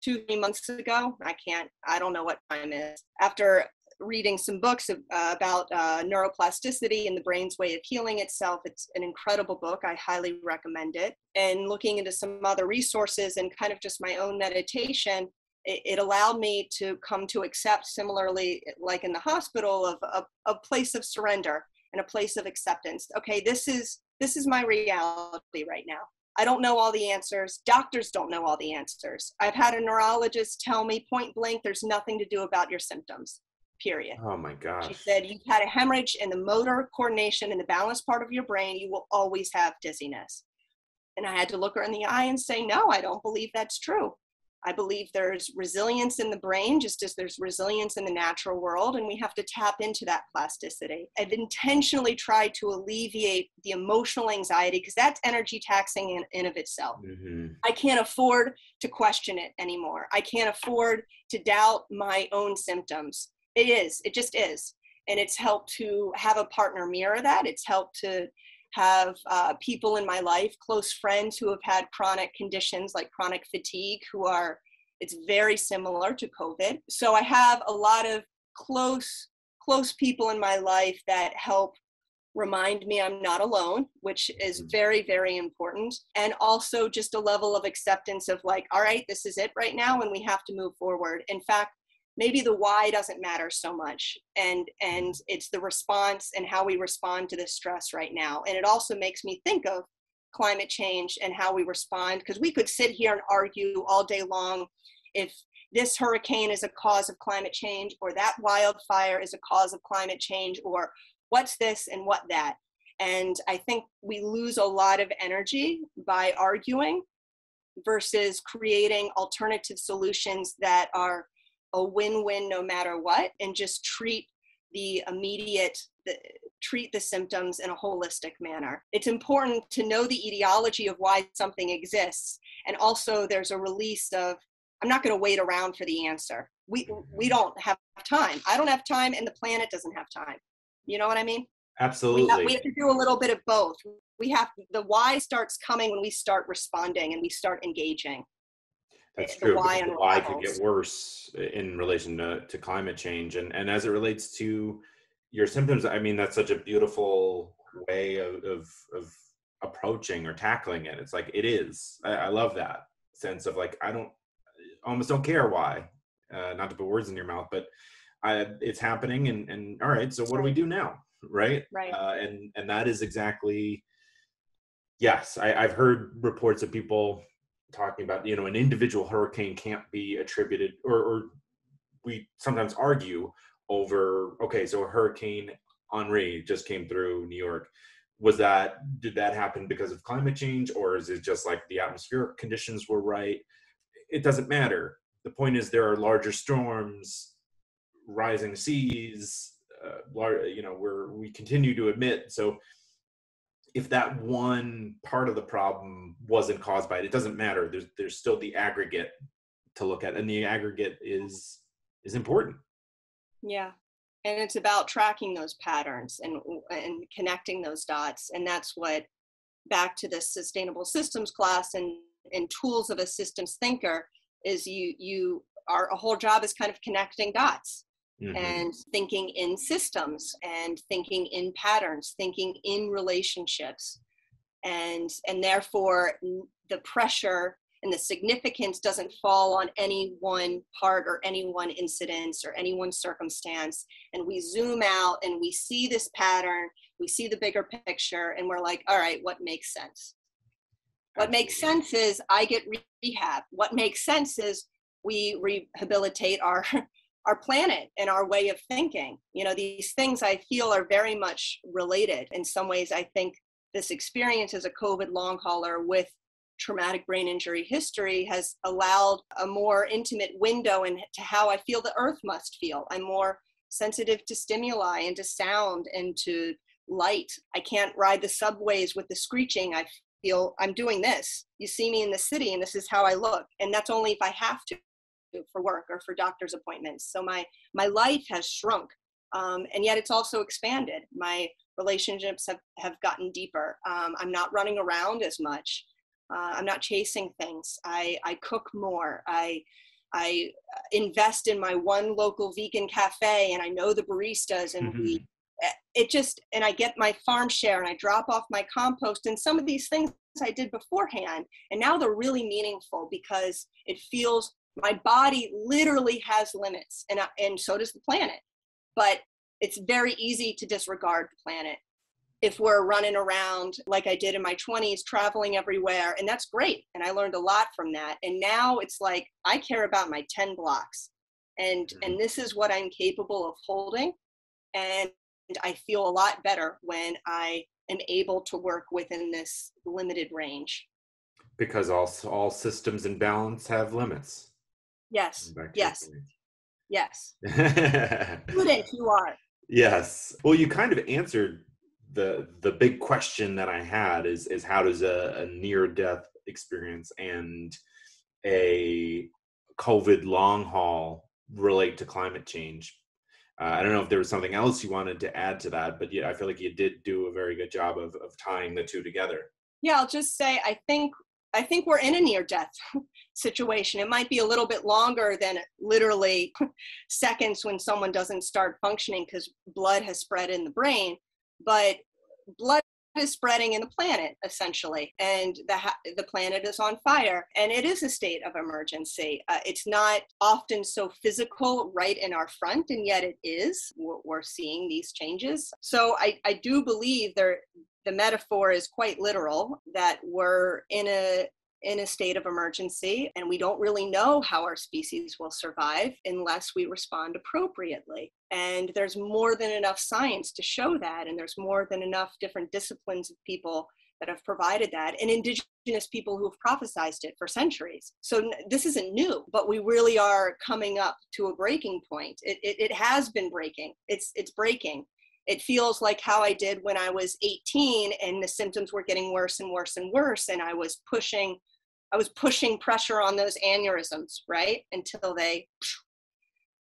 Speaker 2: two three months ago i can't i don't know what time is after reading some books uh, about uh, neuroplasticity and the brain's way of healing itself. It's an incredible book. I highly recommend it. And looking into some other resources and kind of just my own meditation it, it allowed me to come to accept similarly like in the hospital of a, a place of surrender and a place of acceptance. Okay this is this is my reality right now. I don't know all the answers. Doctors don't know all the answers. I've had a neurologist tell me point blank, there's nothing to do about your symptoms, period.
Speaker 1: Oh my gosh.
Speaker 2: She said, You've had a hemorrhage in the motor coordination in the balance part of your brain. You will always have dizziness. And I had to look her in the eye and say, No, I don't believe that's true. I believe there's resilience in the brain, just as there's resilience in the natural world, and we have to tap into that plasticity. I've intentionally tried to alleviate the emotional anxiety because that's energy taxing in, in of itself. Mm-hmm. I can't afford to question it anymore. I can't afford to doubt my own symptoms. It is, it just is. And it's helped to have a partner mirror that. It's helped to have uh, people in my life, close friends who have had chronic conditions like chronic fatigue, who are, it's very similar to COVID. So I have a lot of close, close people in my life that help remind me I'm not alone, which is mm. very, very important. And also just a level of acceptance of like, all right, this is it right now, and we have to move forward. In fact, maybe the why doesn't matter so much and and it's the response and how we respond to this stress right now. And it also makes me think of climate change and how we respond because we could sit here and argue all day long if this hurricane is a cause of climate change or that wildfire is a cause of climate change or what's this and what that. And I think we lose a lot of energy by arguing versus creating alternative solutions that are a win-win no matter what and just treat the immediate the, treat the symptoms in a holistic manner. It's important to know the etiology of why something exists and also there's a release of i'm not going to wait around for the answer. We we mm-hmm. don't have time. I don't have time and the planet doesn't have time. You know what i mean?
Speaker 1: Absolutely
Speaker 2: we have, we have to do a little bit of both. We have the why starts coming when we start responding and we start engaging
Speaker 1: that's true. Why, the why could get worse in relation to, to climate change, and and as it relates to your symptoms, I mean that's such a beautiful way of of, of approaching or tackling it. It's like it is. I, I love that sense of like I don't almost don't care why. Uh, not to put words in your mouth, but I, it's happening, and and all right. So what do we do now? Right.
Speaker 2: Right.
Speaker 1: Uh, and and that is exactly. Yes, I, I've heard reports of people talking about you know an individual hurricane can't be attributed or, or we sometimes argue over okay so a hurricane henri just came through new york. Was that did that happen because of climate change or is it just like the atmospheric conditions were right? It doesn't matter. The point is there are larger storms rising seas uh, you know where we continue to admit so if that one part of the problem wasn't caused by it, it doesn't matter. There's there's still the aggregate to look at, and the aggregate is is important.
Speaker 2: Yeah, and it's about tracking those patterns and and connecting those dots, and that's what back to the sustainable systems class and and tools of a systems thinker is you you our whole job is kind of connecting dots mm-hmm. and thinking in systems and thinking in patterns thinking in relationships and and therefore the pressure and the significance doesn't fall on any one part or any one incident or any one circumstance and we zoom out and we see this pattern we see the bigger picture and we're like all right what makes sense? What makes sense is i get rehab. What makes sense is we rehabilitate our our planet and our way of thinking. You know, these things I feel are very much related. In some ways, I think this experience as a COVID long hauler with traumatic brain injury history has allowed a more intimate window into how I feel the earth must feel. I'm more sensitive to stimuli and to sound and to light. I can't ride the subways with the screeching. I feel I'm doing this. You see me in the city and this is how I look. And that's only if I have to for work or for doctor's appointments. So my my life has shrunk, um, and yet it's also expanded. My relationships have have gotten deeper. Um, I'm not running around as much. Uh, I'm not chasing things. I I cook more. I I invest in my one local vegan cafe, and I know the baristas, and mm-hmm. we eh, it just and i get my farm share and i drop off my compost and some of these things i did beforehand and now they're really meaningful because it feels my body literally has limits and, and so does the planet. But it's very easy to disregard the planet if we're running around like i did in my 20s traveling everywhere and that's great and i learned a lot from that. And now it's like i care about my 10 blocks and mm-hmm. and this is what i'm capable of holding and i feel a lot better when i am able to work within this limited range.
Speaker 1: Because all all systems in balance have limits
Speaker 2: Yes. Yes. Yes. <laughs> Student, you are.
Speaker 1: Yes. Well, you kind of answered the the big question that I had is is how does a, a near death experience and a COVID long haul relate to climate change? Uh, I don't know if there was something else you wanted to add to that, but yeah, I feel like you did do a very good job of, of tying the two together.
Speaker 2: Yeah, I'll just say I think I think we're in a near death situation. It might be a little bit longer than literally <laughs> seconds when someone doesn't start functioning because blood has spread in the brain, but blood is spreading in the planet essentially and the the planet is on fire and it is a state of emergency. Uh, it's not often so physical right in our front and yet it is. We're, we're seeing these changes. So I, I do believe there the metaphor is quite literal that we're in a in a state of emergency, and we don't really know how our species will survive unless we respond appropriately. And there's more than enough science to show that, and there's more than enough different disciplines of people that have provided that, and indigenous people who have prophesized it for centuries. So this isn't new, but we really are coming up to a breaking point. It, it, it has been breaking. It's it's breaking it feels like how I did when I was 18 and the symptoms were getting worse and worse and worse and I was pushing I was pushing pressure on those aneurysms, right? Until they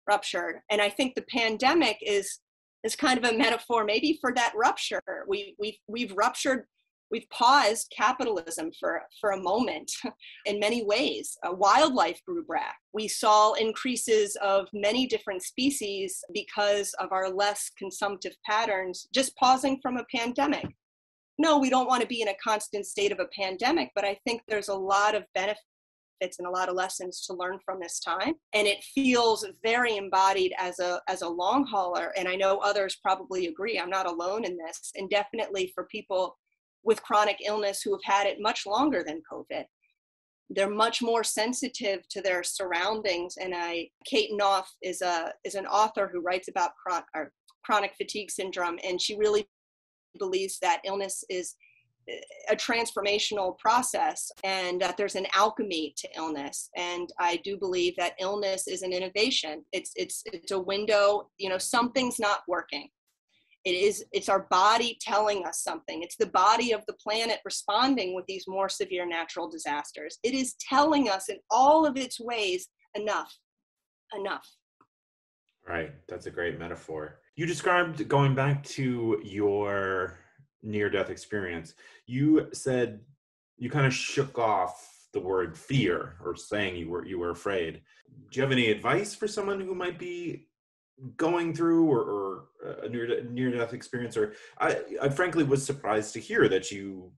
Speaker 2: ruptured. And I think the pandemic is is kind of a metaphor maybe for that rupture. We we've we've ruptured we've paused capitalism for, for a moment <laughs> in many ways. Uh, wildlife grew back. We saw increases of many different species because of our less consumptive patterns, just pausing from a pandemic. No, we don't want to be in a constant state of a pandemic, but I think there's a lot of benefits and a lot of lessons to learn from this time and it feels very embodied as a as a long hauler and i know others probably agree i'm not alone in this and definitely for people with chronic illness who have had it much longer than COVID. They're much more sensitive to their surroundings. And I, Kate Knopf is a is an author who writes about chron- chronic fatigue syndrome, and she really believes that illness is eh, a transformational process and that there's an alchemy to illness and i do believe that illness is an innovation it's it's it's a window you know something's not working it is it's our body telling us something. It's the body of the planet responding with these more severe natural disasters. It is telling us in all of its ways enough. Enough.
Speaker 1: Right. That's a great metaphor. You described going back to your near death experience you said you kind of shook off the word fear or saying you were you were afraid. Do you have any advice for someone who might be going through or, or a near near death experience or I, I frankly was surprised to hear that you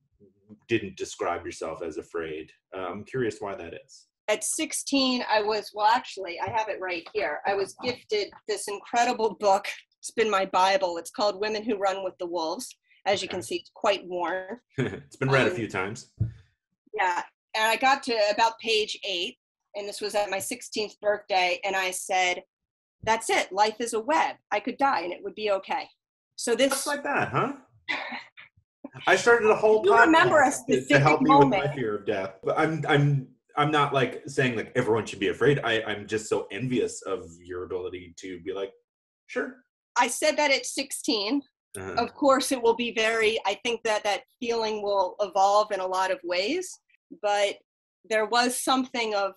Speaker 1: didn't describe yourself as afraid. Uh, i'm curious why that is.
Speaker 2: At 16 i was well actually i have it right here. I was gifted this incredible book. It's been my bible. It's called women who run with the wolves. As you can see it's quite worn. <laughs>
Speaker 1: It's been read um, a few times.
Speaker 2: yeah and i got to about page eight and this was at my 16th birthday and i said that's it. Life is a web. I could die and it would be okay. So this
Speaker 1: Just like that, huh? I started a <laughs> whole
Speaker 2: you remember a specific to help me
Speaker 1: with my fear of death. But I'm I'm I'm not like saying like everyone should be afraid. I, I'm just so envious of your ability to be like, sure.
Speaker 2: I said that at 16. Uh-huh. Of course, it will be very. I think that that feeling will evolve in a lot of ways, but there was something of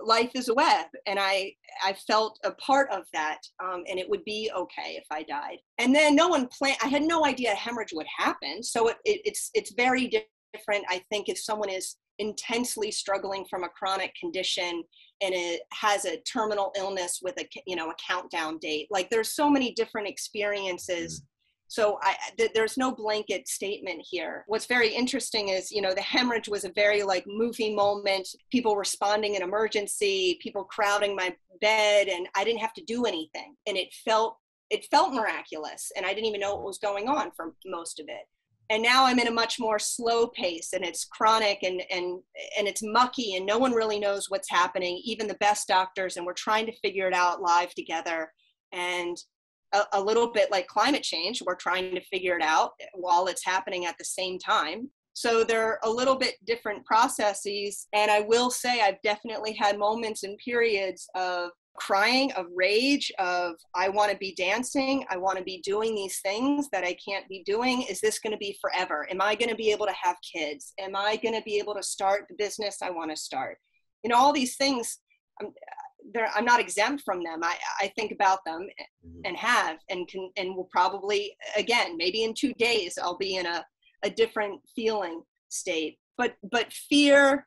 Speaker 2: life is a web and i i felt a part of that um, and it would be okay if i died. And then no one planned i had no idea hemorrhage would happen so it, it, it's it's very different i think if someone is intensely struggling from a chronic condition and it has a terminal illness with a you know a countdown date. Like there's so many different experiences mm so I, th- there's no blanket statement here. What's very interesting is, you know, the hemorrhage was a very like movie moment, people responding in emergency, people crowding my bed, and I didn't have to do anything. And it felt it felt miraculous, and I didn't even know what was going on for most of it. And now I'm in a much more slow pace, and it's chronic and and and it's mucky, and no one really knows what's happening, even the best doctors, and we're trying to figure it out live together. And a, a little bit like climate change. We're trying to figure it out while it's happening at the same time. So they're a little bit different processes. And I will say, I've definitely had moments and periods of crying, of rage, of I want to be dancing, I want to be doing these things that I can't be doing. Is this going to be forever? Am I going to be able to have kids? Am I going to be able to start the business I want to start? You know, all these things. Um, Um, I'm not exempt from them. I, I think about them mm-hmm. and have and can and will probably again maybe in two days I'll be in a, a different feeling state. But but fear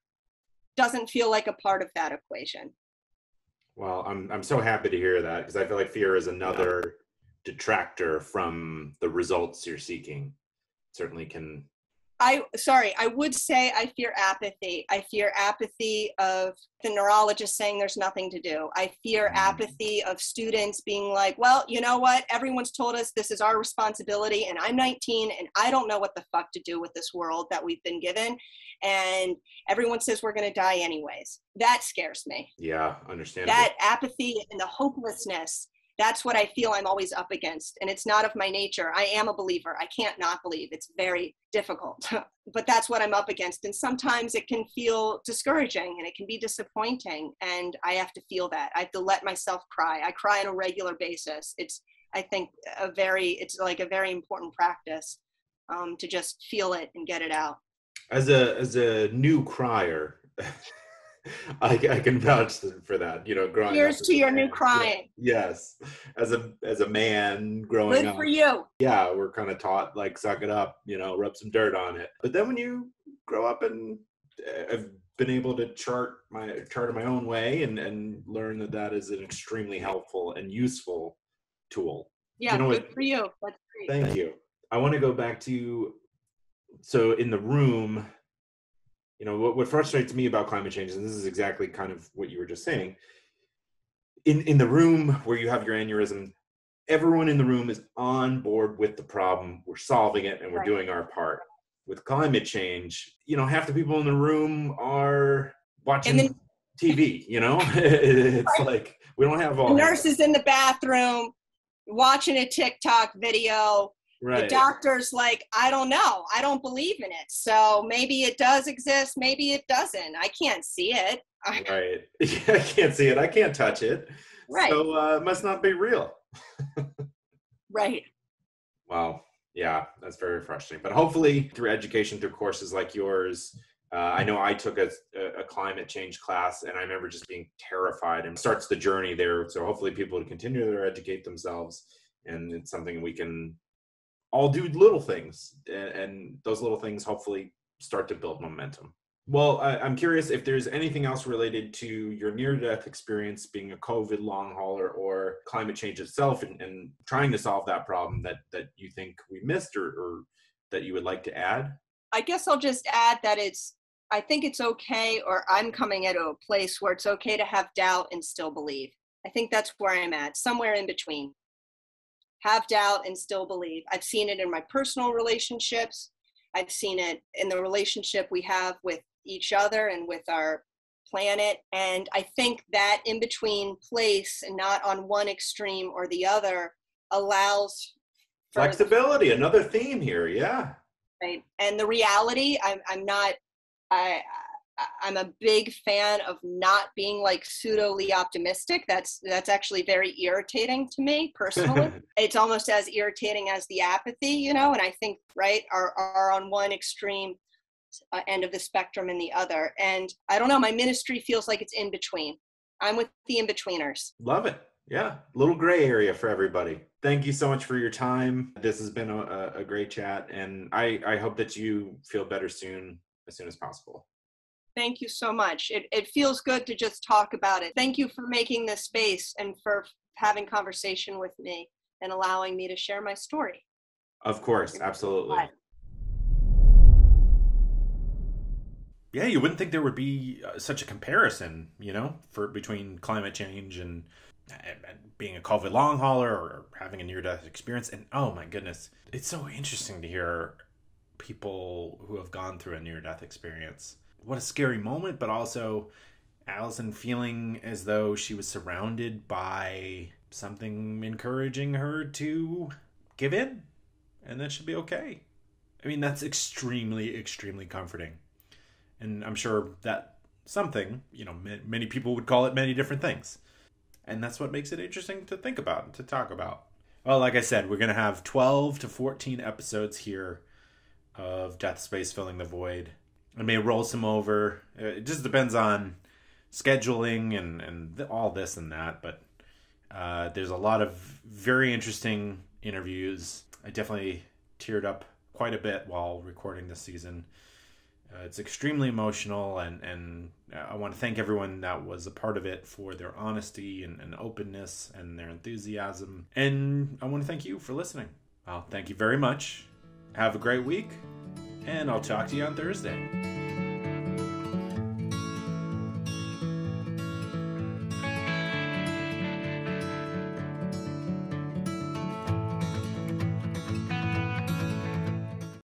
Speaker 2: doesn't feel like a part of that equation.
Speaker 1: Well, I'm I'm so happy to hear that because I feel like fear is another detractor from the results you're seeking. Certainly can
Speaker 2: I sorry, I would say I fear apathy. I fear apathy of the neurologist saying there's nothing to do. I fear
Speaker 1: Mm.
Speaker 2: apathy of students being like, well, you know what? Everyone's told us this is our responsibility, and I'm 19 and I don't know what the fuck to do with this world that we've been given. And everyone says we're going to die anyways. That scares me.
Speaker 1: Yeah, understandable.
Speaker 2: That apathy and the hopelessness that's what I feel I'm always up against. And it's not of my nature. I am a believer. I can't not believe. It's very difficult, <laughs> but that's what I'm up against. And sometimes it can feel discouraging and it can be disappointing. And I have to feel that. I have to let myself cry. I cry on a regular basis. It's, I think, a very, it's like a very important practice um, to just feel it and get it out.
Speaker 1: As a as a new crier, <laughs> I, I can vouch for that. You know, growing.
Speaker 2: Cheers
Speaker 1: up
Speaker 2: to your new
Speaker 1: man.
Speaker 2: crying.
Speaker 1: Yes, as a as a man growing
Speaker 2: Good
Speaker 1: up.
Speaker 2: for you.
Speaker 1: yeah, we're kind of taught like suck it up, you know, rub some dirt on it. But then when you grow up and uh, I've been able to chart my chart in my own way and and learn that that is an extremely helpful and useful tool.
Speaker 2: Yeah,
Speaker 1: know
Speaker 2: good
Speaker 1: what?
Speaker 2: for you. That's great.
Speaker 1: Thank you. I want to go back to you so in the room, you know, what, what frustrates me about climate change, and this is exactly kind of what you were just saying. In in the room where you have your aneurysm, everyone in the room is on board with the problem. We're solving it and we're
Speaker 2: Right.
Speaker 1: doing our part. With climate change, you know, half the people in the room are watching
Speaker 2: then-
Speaker 1: TV, you know? <laughs> it's
Speaker 2: Right.
Speaker 1: like we don't have all
Speaker 2: The
Speaker 1: that.
Speaker 2: nurse is in the bathroom watching a TikTok video. The doctor's like, I don't know. I don't believe in it. So maybe it does exist. Maybe it doesn't. I can't see it. <laughs>
Speaker 1: Right. <laughs> I can't see it. I can't touch it.
Speaker 2: Right.
Speaker 1: So uh, it must not be real. <laughs>
Speaker 2: right.
Speaker 1: Wow. Yeah, that's very frustrating. But hopefully, through education, through courses like yours, uh, I know I took a, a climate change class, and I remember just being terrified. And starts the journey there. So hopefully, people continue to educate themselves, and it's something we can all do little things, and, and those little things hopefully start to build momentum. Well, I, I'm curious if there's anything else related to your near-death experience, being a COVID long hauler, or climate change itself, and, and trying to solve that problem that that you think we missed, or, or that you would like to add.
Speaker 2: I guess I'll just add that it's, I think it's okay, or I'm coming at a place where it's okay to have doubt and still believe. I think that's where I'm at, somewhere in between. Have doubt and still believe. I've seen it in my personal relationships. I've seen it in the relationship we have with each other and with our planet. And I think that in between place and not on one extreme or the other allows
Speaker 1: Flexibility, another theme here. Yeah.
Speaker 2: right and the reality i'm, I'm not I, I i'm a big fan of not being like pseudoly optimistic that's that's actually very irritating to me personally <laughs> it's almost as irritating as the apathy you know and i think right are are on one extreme uh, end of the spectrum and the other and i don't know my ministry feels like it's in between i'm with the in-betweeners
Speaker 1: Love it. Yeah. Little gray area for everybody. Thank you so much for your time. This has been a, a great chat, and I, I hope that you feel better soon, as soon as possible.
Speaker 2: Thank you so much. It, it feels good to just talk about it. Thank you for making this space and for having conversation with me and allowing me to share my story.
Speaker 1: Of course, absolutely.
Speaker 2: Bye.
Speaker 3: yeah, you wouldn't think there would be uh, such a comparison, you know, for between climate change and, and and being a COVID long hauler or having a near death experience. And oh my goodness, it's so interesting to hear people who have gone through a near death experience. What a scary moment, but also Alison feeling as though she was surrounded by something encouraging her to give in and that should be okay. I mean, that's extremely, extremely comforting and I'm sure that something, you know, many people would call it many different things. And that's what makes it interesting to think about and to talk about. Well, like I said, we're going to have 12 to 14 episodes here of Death Space Filling the Void. I may roll some over. Uh, It just depends on scheduling and, and all this and that. But uh, there's a lot of very interesting interviews. I definitely teared up quite a bit while recording this season. Uh, it's extremely emotional, and, and I want to thank everyone that was a part of it for their honesty and, and openness and their enthusiasm. And I want to thank you for listening. Well, thank you very much. Have a great week,
Speaker 1: and I'll talk to you on Thursday.